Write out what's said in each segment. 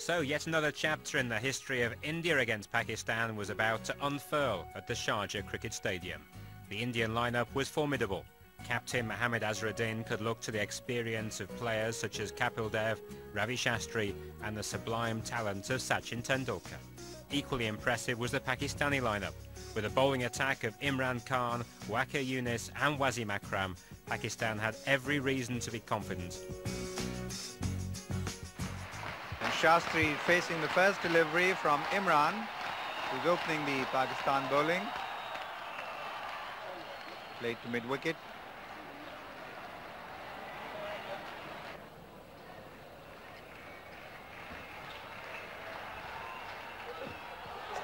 So yet another chapter in the history of India against Pakistan was about to unfurl at the Sharjah Cricket Stadium. The Indian lineup was formidable. Captain Mohammad Azharuddin could look to the experience of players such as Kapil Dev, Ravi Shastri and the sublime talent of Sachin Tendulkar. Equally impressive was the Pakistani lineup. With a bowling attack of Imran Khan, Waqar Younis and Wasim Akram, Pakistan had every reason to be confident. Shastri facing the first delivery from Imran, who's opening the Pakistan bowling. Played to mid-wicket.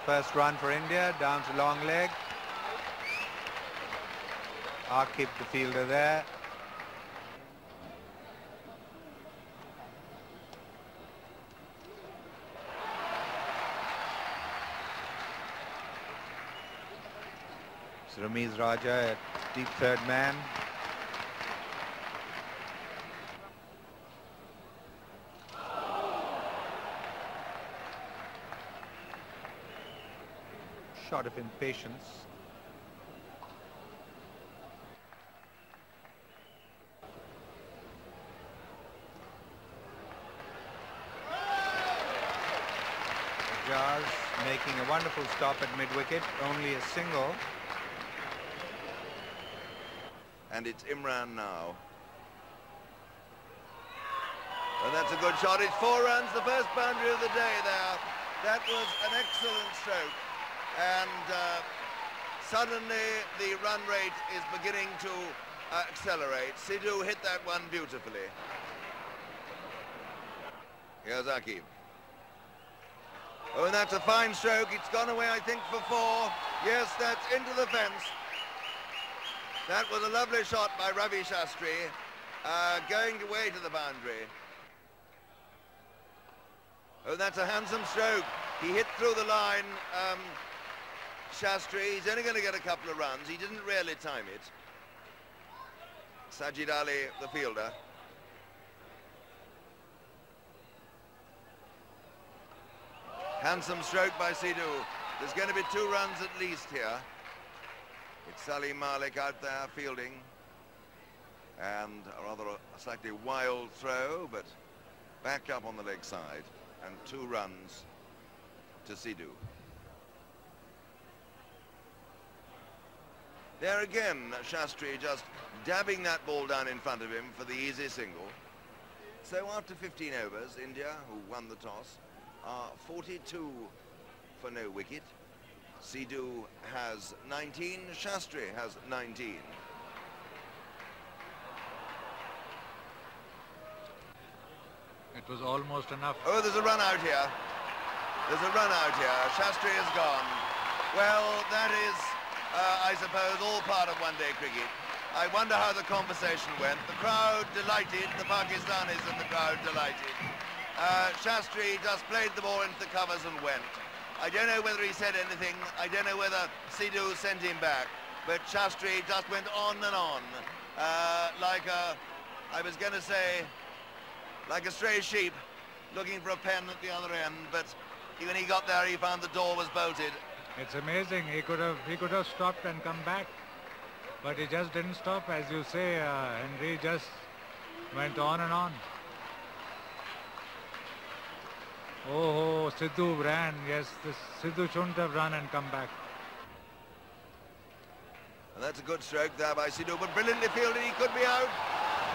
First run for India, down to long leg. Aqib, the fielder there. Ramiz Raja, a deep third man. Shot of impatience. Making a wonderful stop at mid-wicket, only a single. And it's Imran now. And that's a good shot. It's four runs, the first boundary of the day there. That was an excellent stroke. And uh, suddenly the run rate is beginning to uh, accelerate. Sidhu hit that one beautifully. Here's Aqib. Oh, and that's a fine stroke. It's gone away, I think, for four. Yes, that's into the fence. That was a lovely shot by Ravi Shastri, uh, going away to the boundary. Oh, that's a handsome stroke. He hit through the line, um, Shastri. He's only going to get a couple of runs. He didn't really time it. Sajid Ali, the fielder. Handsome stroke by Sidhu. There's going to be two runs at least here. It's Salim Malik out there fielding. And a rather a slightly wild throw, but back up on the leg side. And two runs to Sidhu. There again, Shastri just dabbing that ball down in front of him for the easy single. So after 15 overs, India, who won the toss, are 42 for no wicket. Sidhu has 19, Shastri has 19. It was almost enough. Oh, there's a run out here. There's a run out here. Shastri is gone. Well, that is, uh, I suppose, all part of one-day cricket. I wonder how the conversation went. The crowd delighted, the Pakistanis and the crowd delighted. Uh, Shastri just played the ball into the covers and went. I don't know whether he said anything. I don't know whether Sidhu sent him back. But Shastri just went on and on. Uh, like a, I was going to say, like a stray sheep looking for a pen at the other end. But when he got there, he found the door was bolted. It's amazing. He could have he could have stopped and come back, but he just didn't stop. As you say, uh, Henry just went on and on. Oh, oh, Sidhu ran. Yes, this Sidhu shouldn't have run and come back. And that's a good stroke there by Sidhu, but brilliantly fielded. He could be out.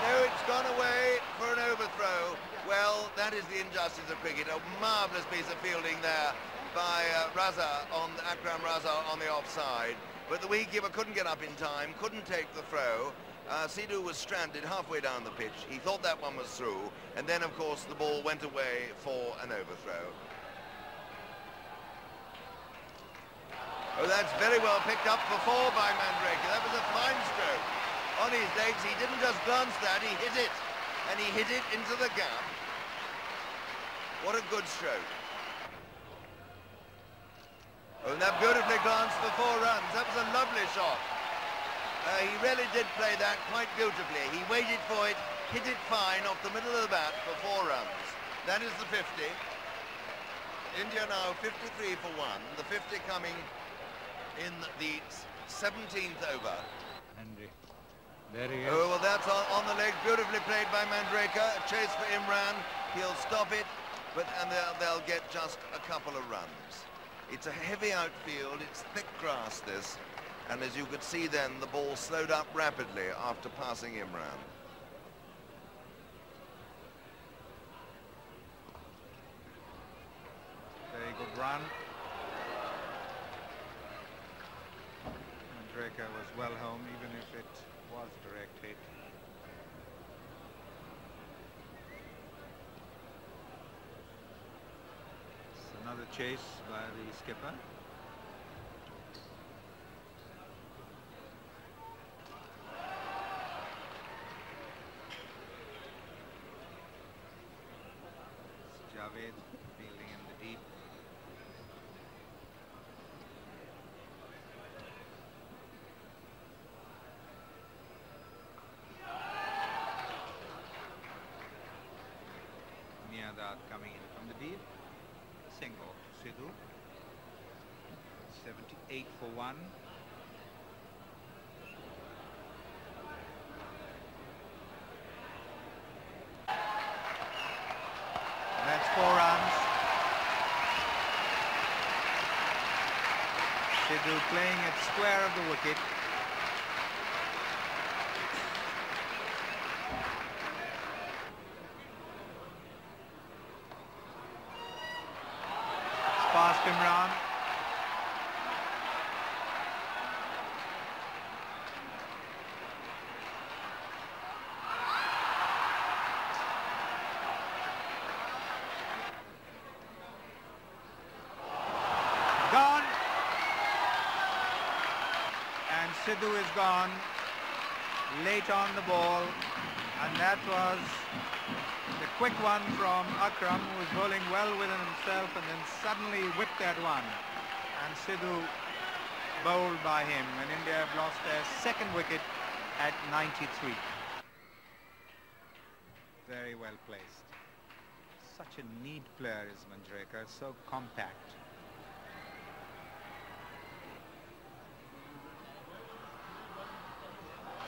No, it's gone away for an overthrow. Well, that is the injustice of cricket. A marvellous piece of fielding there by uh, Raza on Akram Raza on the offside. But the wicketkeeper couldn't get up in time, couldn't take the throw. Uh, Sidhu was stranded halfway down the pitch. He thought that one was through, and then, of course, the ball went away for an overthrow. Oh, that's very well picked up for four by Manjrekar. That was a fine stroke. On his legs, he didn't just glance that, he hit it. And he hit it into the gap. What a good stroke. Oh, and that beautifully glanced for four runs. That was a lovely shot. Uh, he really did play that quite beautifully. He waited for it, hit it fine off the middle of the bat for four runs. That is the 50. India now 53 for one, the 50 coming in the 17th over. Henry. There he is. Oh, well, that's on, on the leg, beautifully played by Manjrekar. A chase for Imran. He'll stop it, but and they'll, they'll get just a couple of runs. It's a heavy outfield. It's thick grass, this. And as you could see then, the ball slowed up rapidly after passing Imran. Very good run. Manjrekar was well home, even if it was direct hit. It's another chase by the skipper. mid, fielding in the deep. Coming in from the deep. Single to Sidhu. 78 for 1. Sidhu playing it square of the wicket. It's past Imran. Gone. And Sidhu is gone late on the ball. And that was the quick one from Akram, who was bowling well within himself and then suddenly whipped that one. And Sidhu bowled by him. And India have lost their second wicket at 93. Very well placed. Such a neat player is Manjrekar, so compact.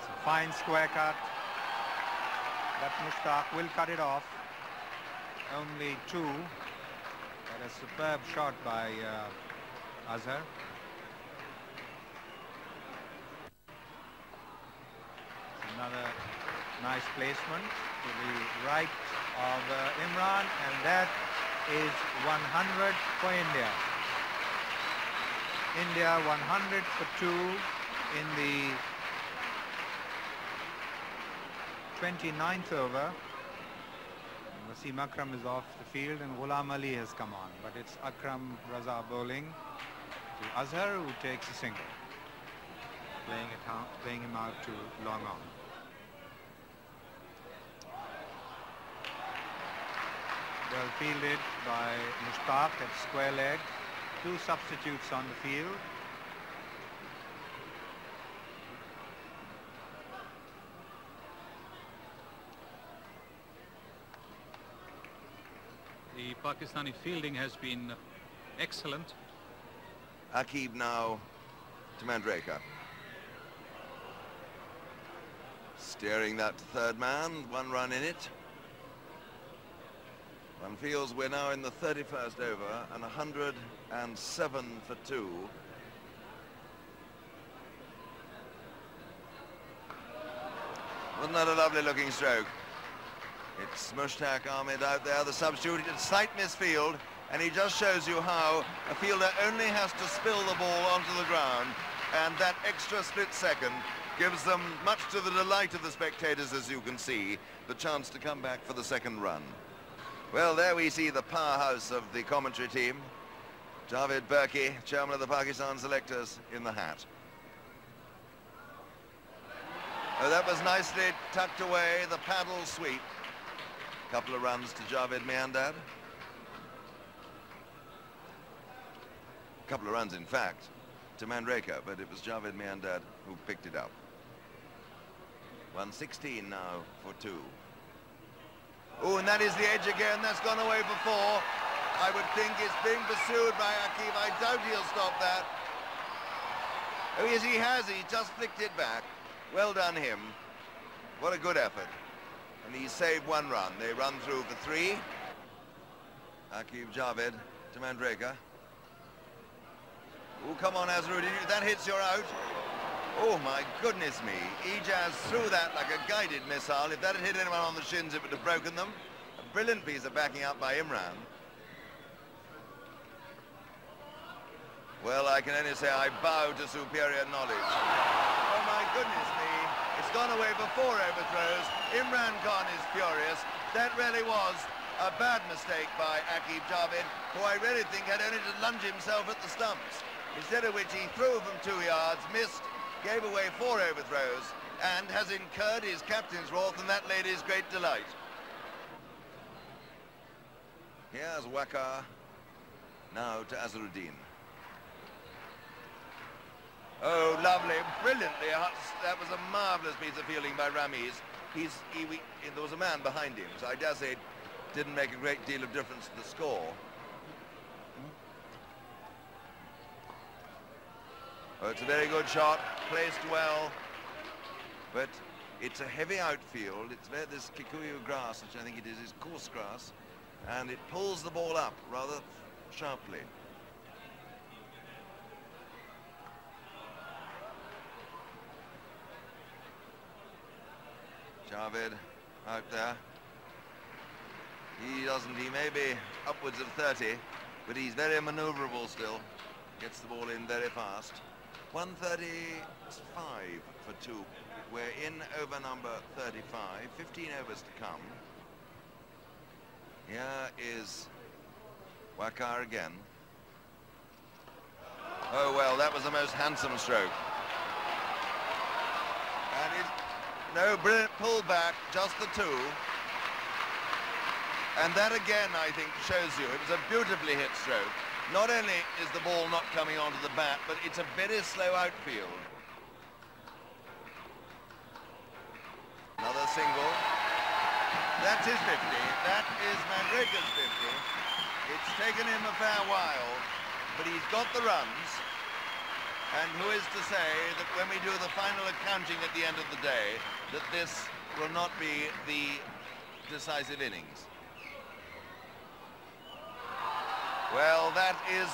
It's a fine square cut. But Mushtaq will cut it off. Only two. But a superb shot by uh, Azhar. Another nice placement to the right of uh, Imran and that is 100 for India. India 100 for two in the 29th over. Wasim Akram is off the field and Ghulam Ali has come on. But it's Akram Raza bowling to Azhar who takes a single. Playing, it out, playing him out to long on. Well fielded by Mushtaq at square leg. Two substitutes on the field. The Pakistani fielding has been excellent. Aqib now to Manjrekar. Steering that third man, one run in it. One feels we're now in the 31st over and 107 for two. Wasn't that a lovely looking stroke? It's Mushtaq Ahmed out there, the substitute. It's slight misfield, and he just shows you how a fielder only has to spill the ball onto the ground, and that extra split second gives them, much to the delight of the spectators, as you can see, the chance to come back for the second run. Well, there we see the powerhouse of the commentary team. Javed Burki, chairman of the Pakistan selectors, in the hat. Oh, that was nicely tucked away, the paddle sweep. Couple of runs to Javed Miandad. Couple of runs, in fact, to Manjrekar, but it was Javed Miandad who picked it up. 116 now for two. Oh, and that is the edge again. That's gone away for four. I would think it's being pursued by Aqib. I doubt he'll stop that. Oh, yes, he has. He just flicked it back. Well done him. What a good effort. And he saved one run. They run through for three. Aqib Javed to Manjrekar. Oh, come on, Azharuddin. That hits, you're out. Oh, my goodness me. Ijaz threw that like a guided missile. If that had hit anyone on the shins, it would have broken them. A brilliant piece of backing up by Imran. Well, I can only say I bow to superior knowledge. Oh, my goodness me. It's gone away for four overthrows. Imran Khan is furious. That really was a bad mistake by Aqib Javed, who I really think had only to lunge himself at the stumps. Instead of which he threw from two yards, missed, gave away four overthrows, and has incurred his captain's wrath and that lady's great delight. Here's Waqar, now to Azharuddin. Oh, lovely, brilliantly. That was a marvellous piece of fielding by Ramiz. He's, he, we, there was a man behind him, so I dare say it didn't make a great deal of difference to the score. Oh, it's a very good shot, placed well, but it's a heavy outfield. It's where this kikuyu grass, which I think it is, is coarse grass, and it pulls the ball up rather sharply. Javed out there. He doesn't, he may be upwards of 30, but he's very maneuverable still. Gets the ball in very fast. 135 for two. We're in over number 35, 15 overs to come. Here is Waqar again. Oh, well, that was the most handsome stroke. And it no, brilliant pullback, just the two. And that again, I think, shows you it was a beautifully hit stroke. Not only is the ball not coming onto the bat, but it's a very slow outfield. Another single. That's his 50. That is Manjrekar's 50. It's taken him a fair while, but he's got the runs. And who is to say that when we do the final accounting at the end of the day, that this will not be the decisive innings? Well, that is,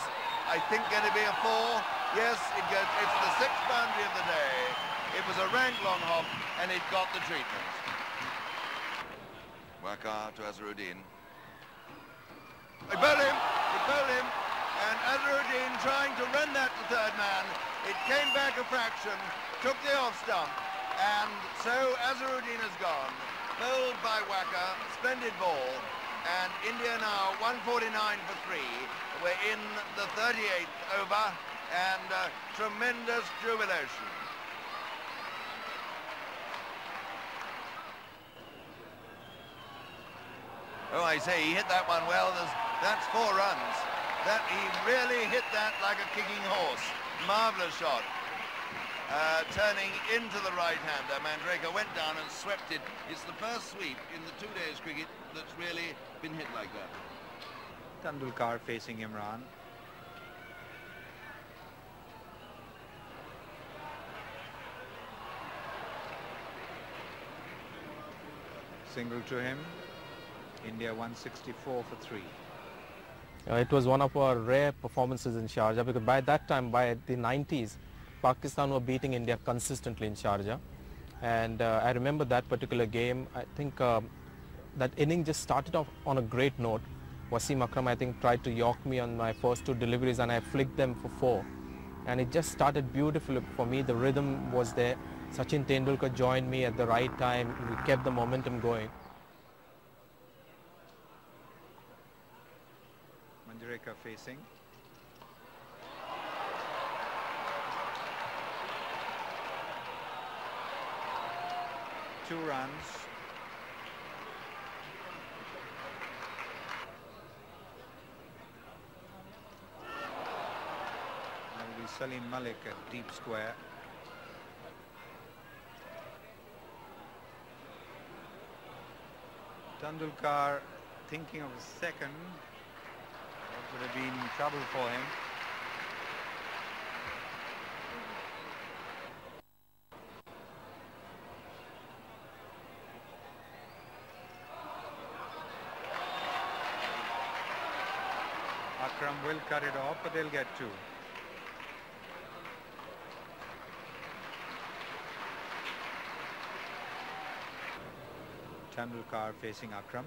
I think, going to be a four. Yes, it it's the sixth boundary of the day. It was a rank long hop, and it got the treatment. Waqar to Azharuddin. They bowl him, they bowl him, trying to run that to third man. It came back a fraction, took the off stump, and so Azharuddin has gone. Bowled by Waqar, splendid ball, and India now 149 for three. We're in the 38th over, and uh, tremendous jubilation. Oh, I say, he hit that one well. There's, that's four runs. That he really hit that like a kicking horse. Marvellous shot. Uh, turning into the right-hander. Manjrekar went down and swept it. It's the first sweep in the two days cricket that's really been hit like that. Tendulkar facing Imran. Single to him. India 164 for three. Uh, it was one of our rare performances in Sharjah because by that time, by the 90s, Pakistan were beating India consistently in Sharjah. And uh, I remember that particular game. I think um, that inning just started off on a great note. Wasim Akram, I think, tried to york me on my first two deliveries and I flicked them for four. And it just started beautifully for me. The rhythm was there. Sachin Tendulkar joined me at the right time. We kept the momentum going. Manjrekar facing. Two runs. That will be Salim Malik at deep square. Tendulkar thinking of a second. Would have been trouble for him. Akram will cut it off, but they'll get two. Tendulkar facing Akram.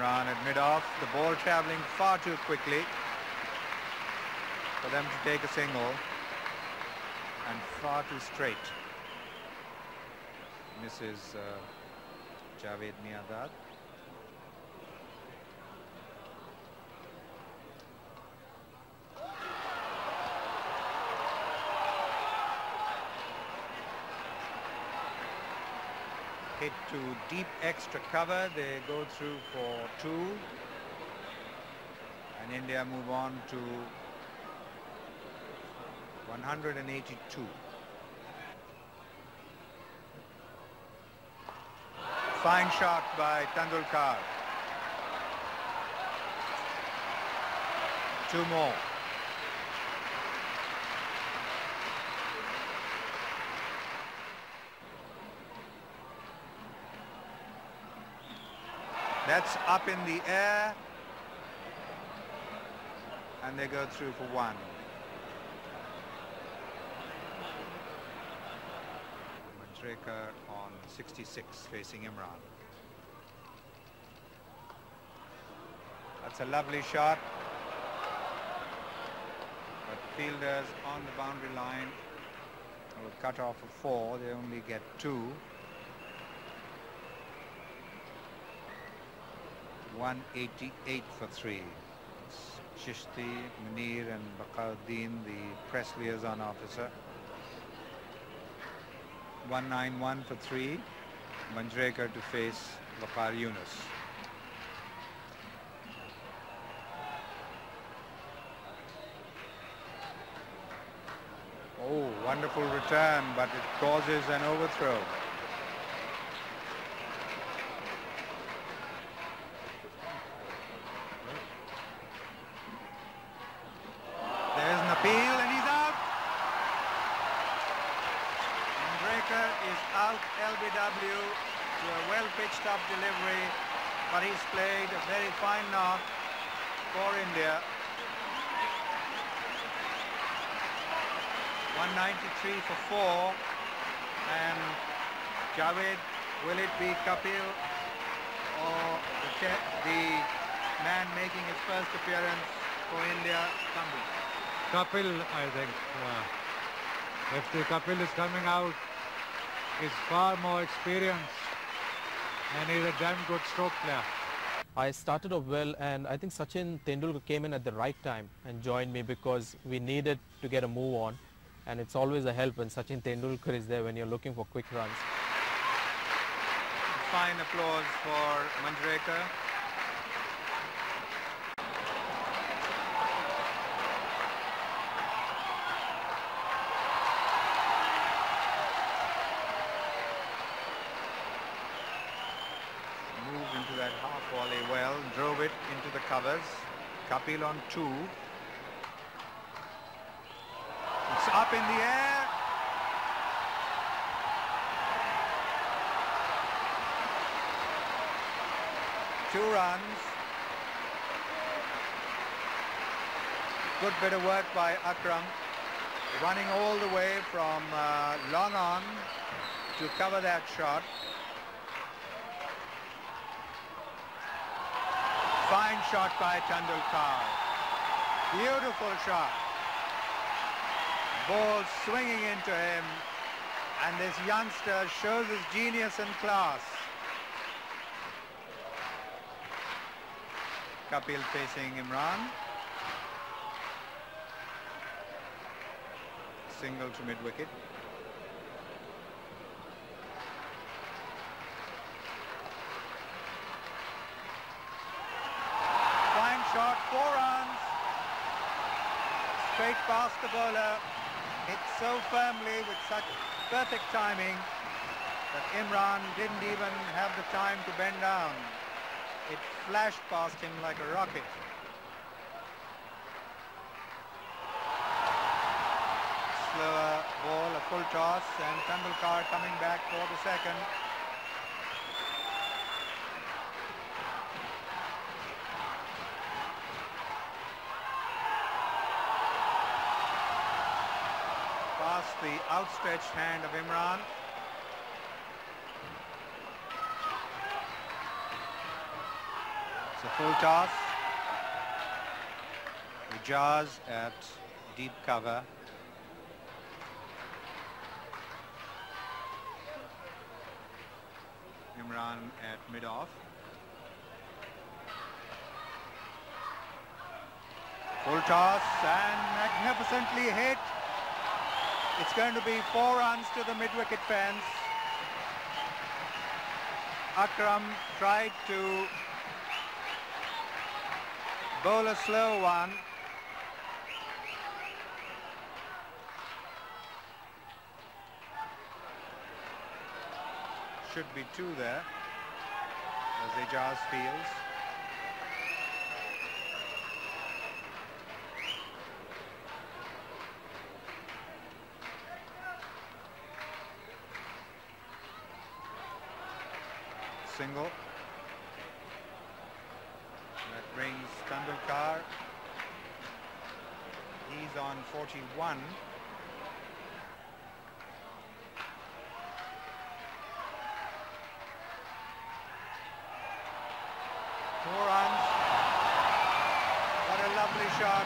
Imran at mid-off, the ball travelling far too quickly for them to take a single and far too straight. Misses uh, Javed Miandad. Hit to deep extra cover. They go through for two. And India move on to 182. Fine shot by Tendulkar. Two more. That's up in the air. And they go through for one. Manjrekar on 66 facing Imran. That's a lovely shot. But fielders on the boundary line will cut off a four. They only get two. 188 for three. Chishti, Munir and Baqauddin, the press liaison officer. 191 for three. Manjrekar to face Waqar Younis. Oh, wonderful return, but it causes an overthrow. pitched up delivery, but he's played a very fine knock for India. 193 for four, and Javed, will it be Kapil or the, the man making his first appearance for India, Kambli? Kapil, I think. Uh, if the Kapil is coming out, is far more experienced and he's a damn good stroke player. I started off well and I think Sachin Tendulkar came in at the right time and joined me because we needed to get a move on and it's always a help when Sachin Tendulkar is there when you're looking for quick runs. Fine applause for Manjrekar. On two. It's up in the air. Two runs. Good bit of work by Akram. Running all the way from uh, long on to cover that shot. Fine shot by Tendulkar. Beautiful shot. Ball swinging into him. And this youngster shows his genius and class. Kapil facing Imran. Single to mid-wicket. four runs. Past the. Hit so firmly with such perfect timing. that Imran didn't even have the time to bend down. It flashed past him like a rocket. Slower ball, a full toss, and Tendulkar coming back for the second. Past the outstretched hand of Imran. It's a full toss. Ijaz at deep cover. Imran at mid-off. Full toss and magnificently hit. It's going to be four runs to the mid-wicket fence. Akram tried to bowl a slow one. Should be two there, as Ijaz feels. Single. That brings Tendulkar. He's on 41. Four runs. What a lovely shot.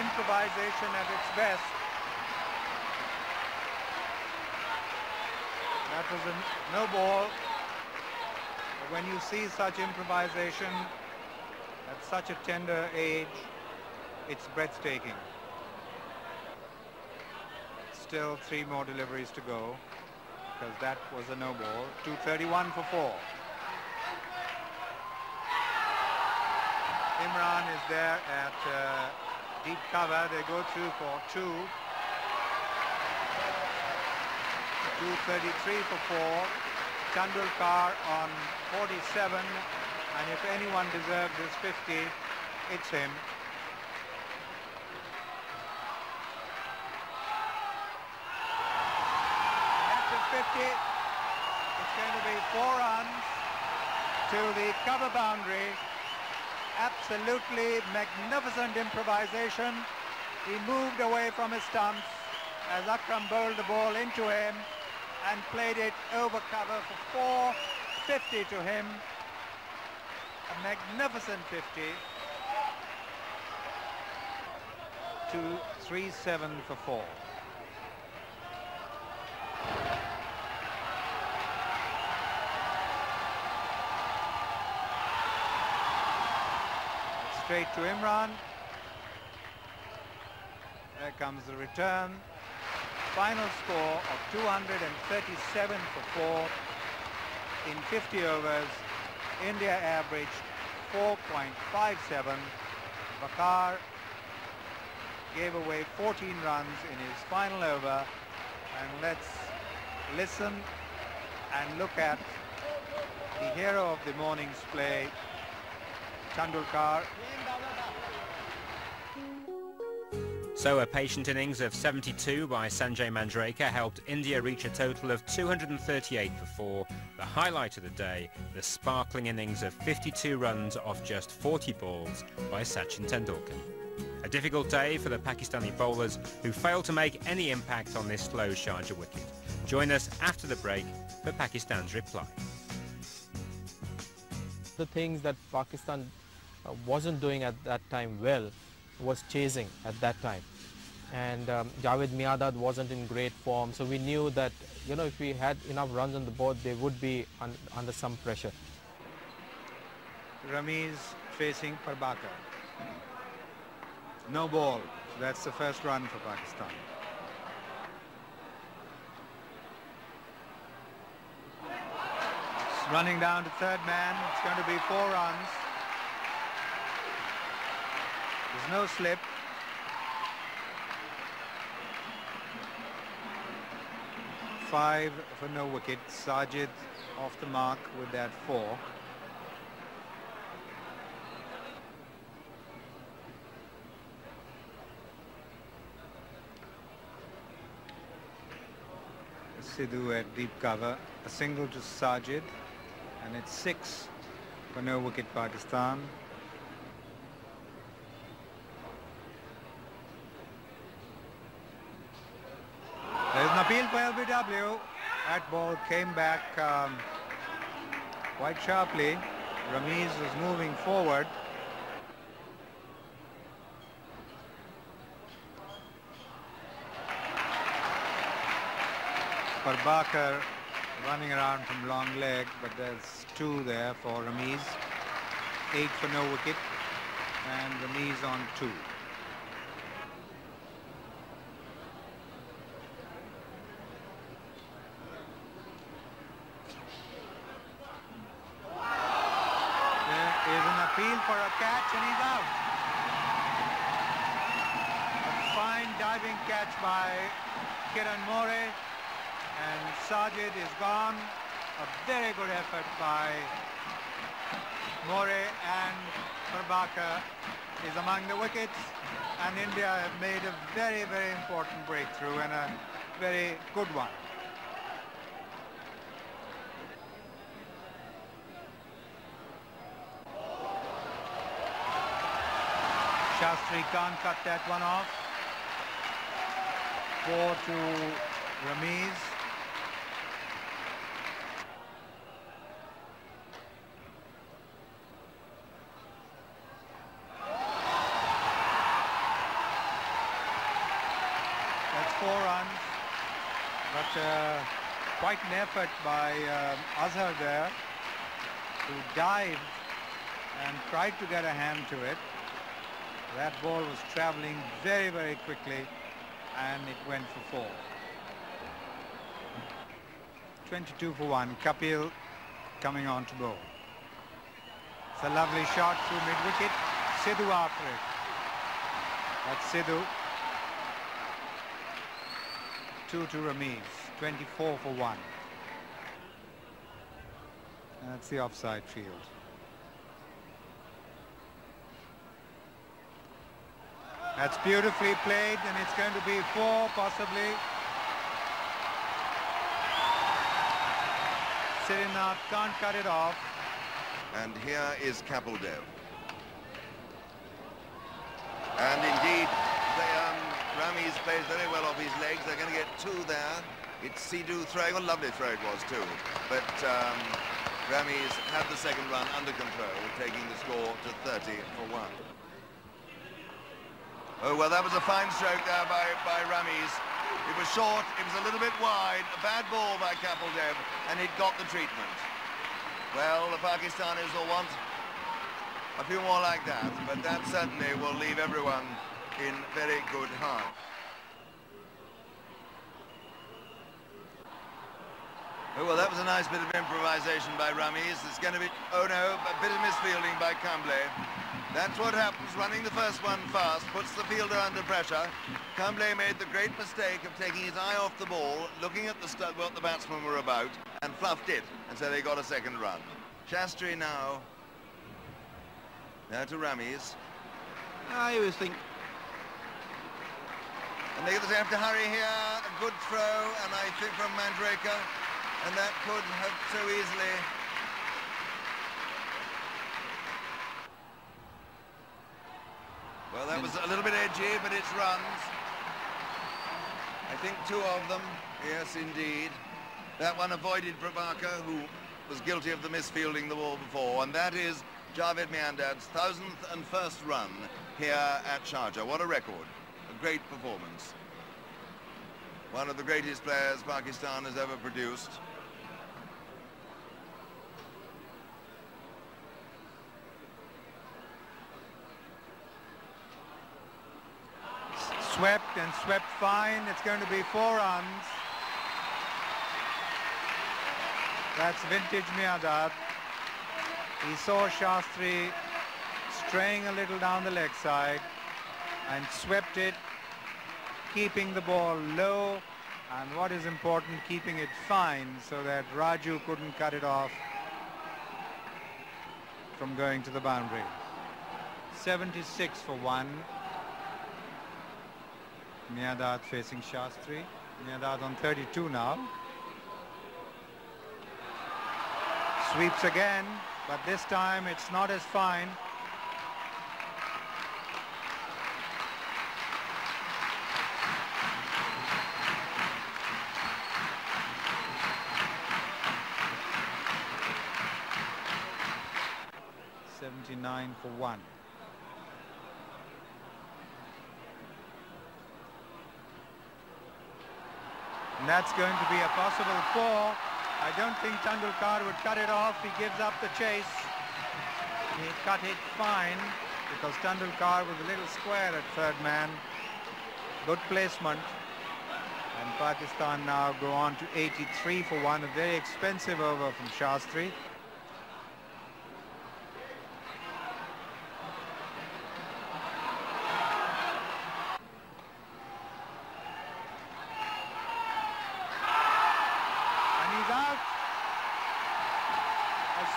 Improvisation at its best. That was a no ball. When you see such improvisation at such a tender age, it's breathtaking. Still three more deliveries to go because that was a no ball. 231 for four. Imran is there at uh, deep cover. They go through for two. 233 for four. Tendulkar on 47. And if anyone deserves this 50, it's him. After 50, it's going to be four runs to the cover boundary absolutely magnificent improvisation. He moved away from his stumps as Akram bowled the ball into him and played it over cover for 450 to him. A magnificent 50. 237 for 4. straight to Imran. There comes the return. Final score of 237 for 4 in 50 overs. India averaged 4.57. Waqar gave away 14 runs in his final over. And let's listen and look at the hero of the morning's play, Tendulkar. So a patient innings of 72 by Sanjay Manjrekar helped India reach a total of 238 for 4. The highlight of the day, the sparkling innings of 52 runs off just 40 balls by Sachin Tendulkar. A difficult day for the Pakistani bowlers who failed to make any impact on this slow Sharjah wicket. Join us after the break for Pakistan's reply. The things that Pakistan uh, wasn't doing at that time well was chasing at that time. And um, Javed Miandad wasn't in great form, so we knew that you know if we had enough runs on the board, they would be un under some pressure. Ramiz facing Prabhakar. No ball. That's the first run for Pakistan. It's running down to third man. It's going to be four runs. There's no slip. five for no wicket. Sajid off the mark with that four. Sidhu at deep cover. A single to Sajid. And it's six for no wicket Pakistan. There's an appeal for LBW. That ball came back um, quite sharply. Ramiz is moving forward. Prabhakar running around from long leg, but there's two there for Ramiz. Eight for no wicket, and Ramiz on two. There is an appeal for a catch, and he's out. A fine diving catch by Kiran More and Sajid is gone. A very good effort by More and Prabhakar is among the wickets and India have made a very, very important breakthrough and a very good one. Shastri can't cut that one off. Four to Ramiz. That's four runs, but uh, quite an effort by uh, Azhar there who dived and tried to get a hand to it. That ball was traveling very, very quickly and it went for four. 22 for one. Kapil coming on to bowl. It's a lovely shot through mid-wicket. Sidhu after it. That's Sidhu. Two to Ramiz. 24 for one. That's the offside field. That's beautifully played and it's going to be four possibly. Srinath can't cut it off. And here is Kapil Dev. And indeed, they, um, Ramiz plays very well off his legs. They're going to get two there. It's Sidhu throwing. A lovely throw it was too. But um, Ramiz had the second run under control, taking the score to 30 for one. Oh, well, that was a fine stroke there by, by Ramiz. It was short, it was a little bit wide, a bad ball by Kapil Dev, and it got the treatment. Well, the Pakistanis will want a few more like that, but that certainly will leave everyone in very good heart. Oh, well, that was a nice bit of improvisation by Ramiz. It's going to be, oh no, a bit of misfielding by Kambli. That's what happens, running the first one fast, puts the fielder under pressure. Kambli made the great mistake of taking his eye off the ball, looking at the what the batsmen were about, and fluffed it, and so they got a second run. Shastri now, now to Ramiz. I always think And they have to hurry here, a good throw, and I think from Manjrekar, and that could have so easily that was a little bit edgy, but it's runs. I think two of them. Yes, indeed. That one avoided Prabhakar, who was guilty of the misfielding the ball before, and that is Javed Miandad's thousandth and first run here at Sharjah. What a record. A great performance. One of the greatest players Pakistan has ever produced. Swept and swept fine. It's going to be four runs. That's vintage Miandad. He saw Shastri straying a little down the leg side and swept it, keeping the ball low And what is important, keeping it fine so that Raju couldn't cut it off from going to the boundary. 76 for one. Miandad facing Shastri. Miandad on 32 now. Sweeps again, but this time it's not as fine. Seventy-nine for one. That's going to be a possible four. I don't think Tendulkar would cut it off. He gives up the chase. He cut it fine because Tendulkar was a little square at third man. Good placement. And Pakistan now go on to 83 for one. A very expensive over from Shastri.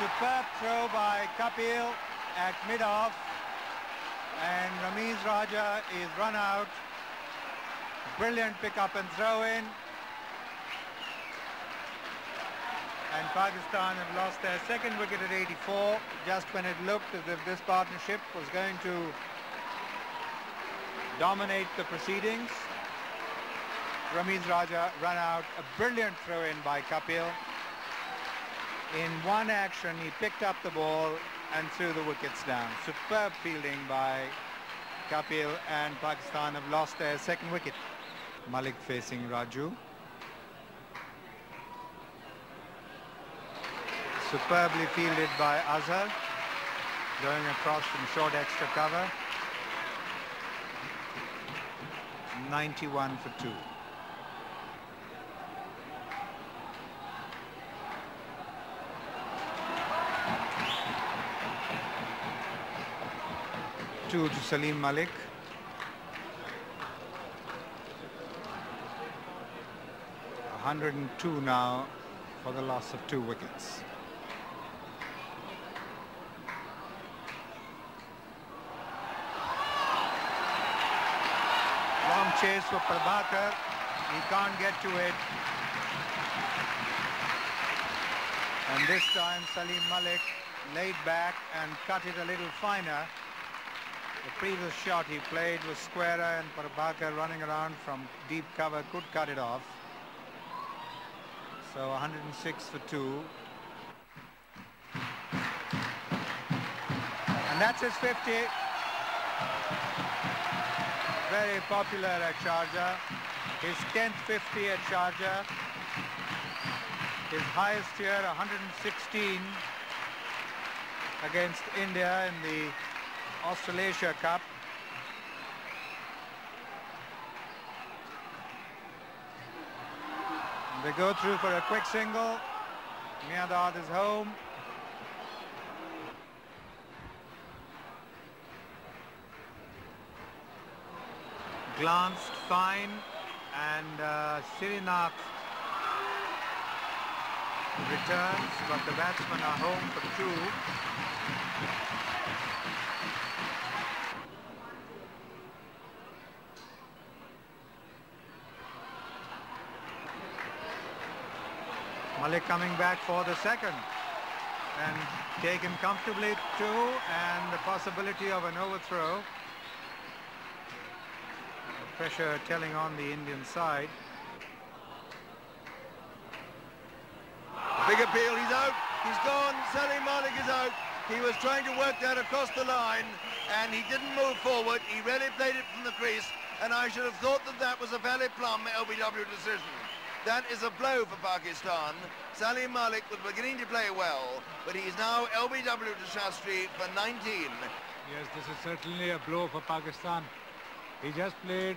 superb throw by Kapil at mid-off and Ramiz Raja is run out. Brilliant pick up and throw in. And Pakistan have lost their second wicket at 84 just when it looked as if this partnership was going to dominate the proceedings. Ramiz Raja run out. A brilliant throw in by Kapil. In one action, he picked up the ball and threw the wickets down. Superb fielding by Kapil and Pakistan have lost their second wicket. Malik facing Raju. Superbly fielded by Azhar. Going across from short extra cover. 91 for 2. Two to Salim Malik. hundred and two now for the loss of two wickets. Long chase for Prabhakar. He can't get to it. And this time Salim Malik laid back and cut it a little finer. The previous shot he played was squarer and Prabhakar running around from deep cover could cut it off. So 106 for two. And that's his 50. Very popular at Sharjah. His 10th 50 at Sharjah. His highest here 116 against India in the Australasia Cup. They go through for a quick single. Miandad is home. Glanced fine and uh, Srinath returns but the batsmen are home for two. Malik coming back for the second and taken comfortably two and the possibility of an overthrow. Pressure telling on the Indian side. Big appeal, he's out, he's gone, Salim Malik is out. He was trying to work that across the line and he didn't move forward. He really played it from the crease and I should have thought that that was a fairly plumb LBW decision. That is a blow for Pakistan. Salim Malik was beginning to play well, but he's now LBW to Shastri for 19. Yes, this is certainly a blow for Pakistan. He just played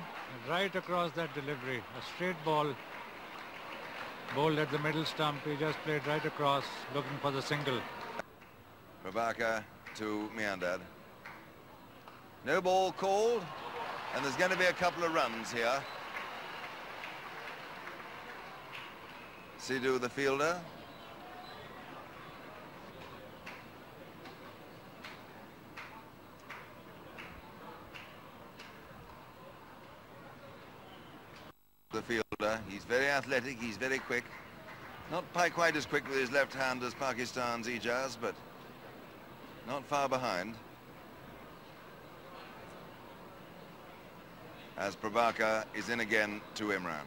right across that delivery, a straight ball, bowled at the middle stump. He just played right across, looking for the single. Prabhakar to Miandad. No ball called, and there's going to be a couple of runs here. Sidhu, the fielder. The fielder, he's very athletic, he's very quick. Not quite as quick with his left hand as Pakistan's Ijaz, but not far behind. As Prabhakar is in again to Imran.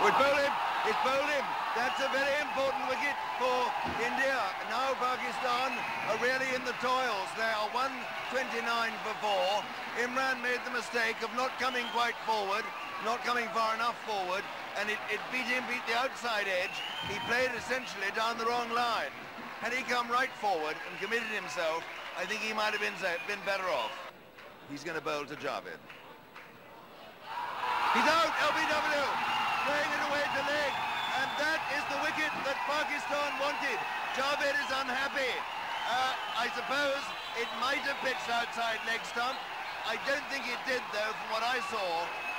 Bowl him. It's bowled him. That's a very important wicket for India. Now Pakistan are really in the toils. They are 129 for four. Imran made the mistake of not coming quite forward, not coming far enough forward, and it, it beat him, beat the outside edge. He played essentially down the wrong line. Had he come right forward and committed himself, I think he might have been, been better off. He's going to bowl to Javed. He's out, LBW playing it away to leg. And that is the wicket that Pakistan wanted. Javed is unhappy. Uh, I suppose it might have pitched outside leg stump. I don't think it did, though, from what I saw.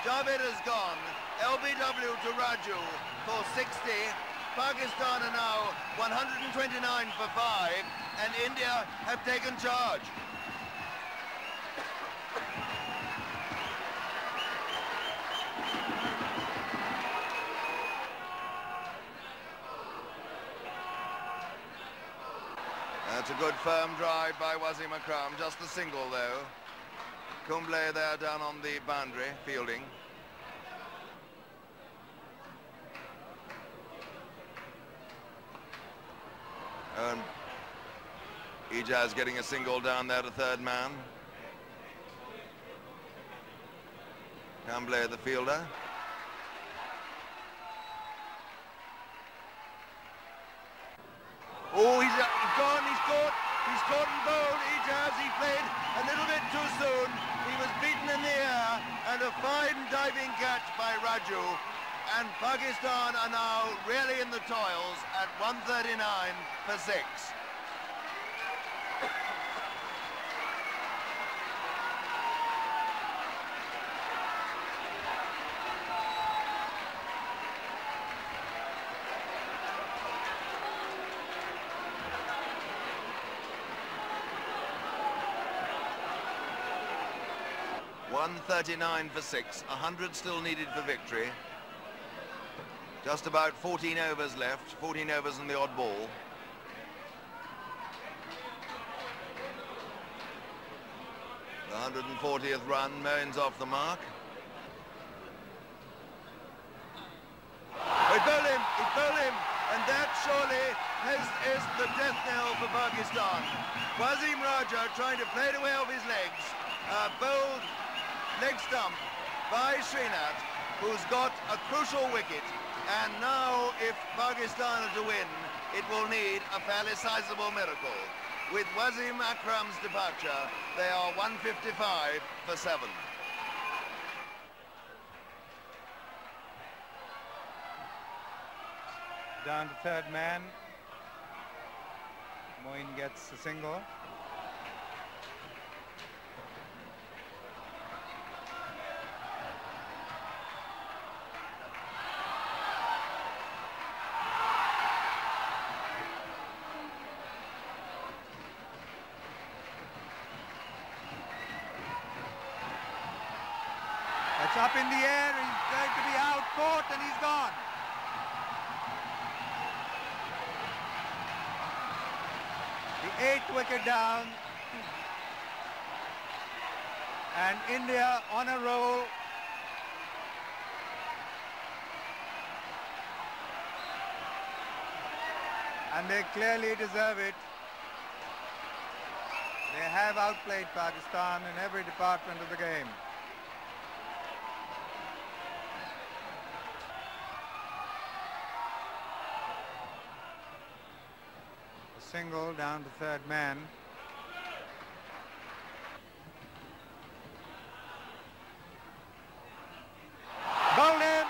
Javed has gone. LBW to Raju for 60. Pakistan are now 129 for 5, and India have taken charge. That's a good firm drive by Wasim Akram. Just a single though. Kumble there down on the boundary, fielding. And Ijaz getting a single down there to third man. Kumble the fielder. Oh, he's, uh, he's gone, he's caught, he's caught and bowled. Ijaz, he played a little bit too soon. He was beaten in the air and a fine diving catch by Raju. And Pakistan are now really in the toils at 139 for six. 139 for six, 100 still needed for victory. Just about 14 overs left, 14 overs and the odd ball. The 140th run, Moin's off the mark. He bowled him, he bowled him, and that surely is, is the death knell for Pakistan. Wasim Raja trying to play it away off his legs, uh, bowled leg stump by Srinath, who's got a crucial wicket. And now, if Pakistan are to win, it will need a fairly sizable miracle. With Wasim Akram's departure, they are 155 for seven. Down to third man. Moeen gets a single. Up in the air. He's going to be out, caught, and he's gone. The eighth wicket down. And India on a roll. And they clearly deserve it. They have outplayed Pakistan in every department of the game. Single down to third man. Bowled.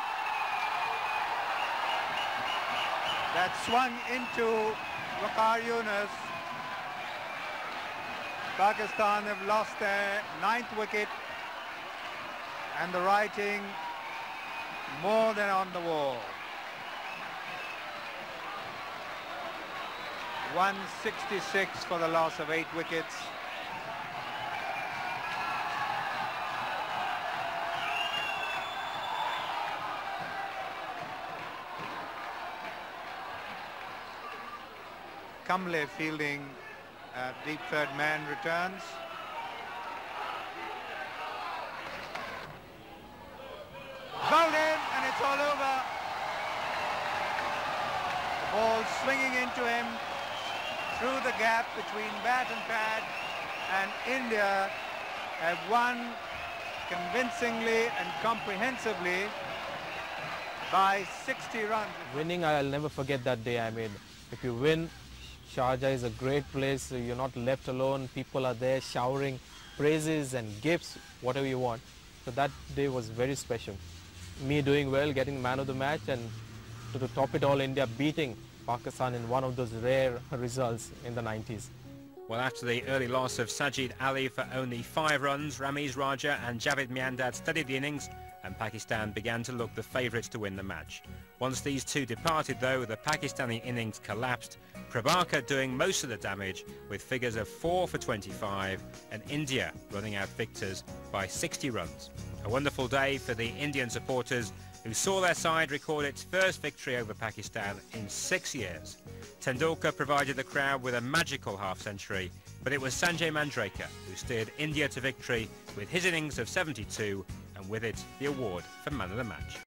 That swung into Waqar Younis. Pakistan have lost their ninth wicket and the writing more than on the wall. 166 for the loss of eight wickets. Kumble fielding uh, deep third man returns. Bowled in and it's all over. Ball swinging into him through the gap between bat and pad and India have won convincingly and comprehensively by 60 runs. Winning, I'll never forget that day. I mean, if you win, Sharjah is a great place. You're not left alone. People are there showering praises and gifts, whatever you want. So that day was very special. Me doing well, getting man of the match, and to, to top it all, India beating Pakistan in one of those rare results in the 90s. Well, after the early loss of Sajid Ali for only five runs, Ramiz Raja and Javed Miandad steadied the innings and Pakistan began to look the favourites to win the match. Once these two departed though, the Pakistani innings collapsed, Prabhakar doing most of the damage with figures of 4 for 25 and India running out victors by 60 runs. A wonderful day for the Indian supporters who saw their side record its first victory over Pakistan in six years. Tendulkar provided the crowd with a magical half-century, but it was Sanjay Manjrekar who steered India to victory with his innings of 72 and with it the award for man of the match.